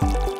Bye.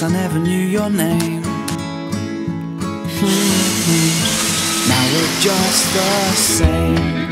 I never knew your name. Hmm, hmm. now we're just the same.